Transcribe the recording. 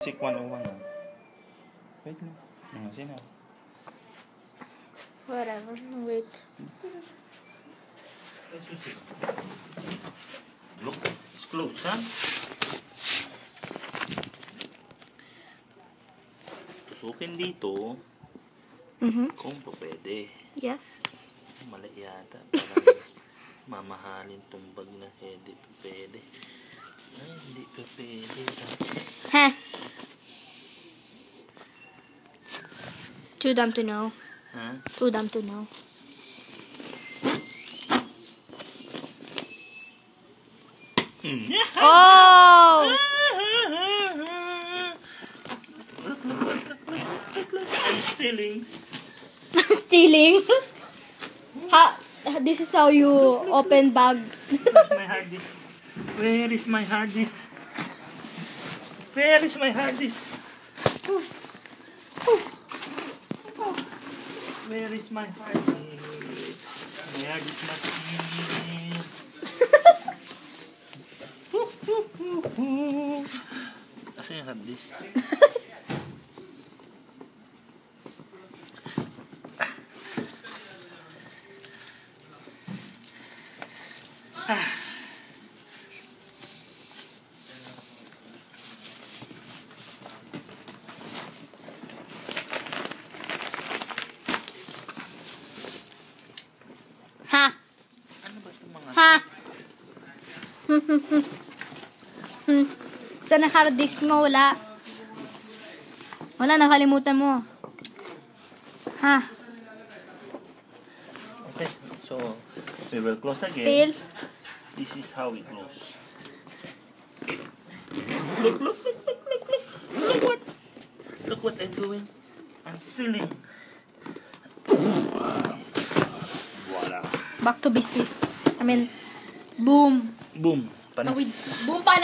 Sick 101 ah. Wait lang. Ano sino? Whatever. Wait. Look, it's close, ha? Tusukin dito Mm-hmm. kung pa pwede. Yes. Mali yata. Parang mamahalin tong bag na hindi pa pwede. Ay, hindi pa pwede. Ha. Too dumb to know. Ha? Too dumb to know. Oh! I'm stealing. I'm stealing. ha, this is how you open bag. Where's my hard disk? Where is my hard disk? Where is my hard disk? Where is my hard disk? My hard disk not here. Asa yung hard disk? ha. Ano ba itong mga... Ha. hmm. Ang hard disk mo? Wala. Wala, nakalimutan mo. Ha. Okay, so we will close again. Fail. This is how we close. Look, look, look, look, look, look. Look what? Look what I'm doing. I'm stealing. Voila. Back to business. I mean, boom. Boom. Panis. Boom pa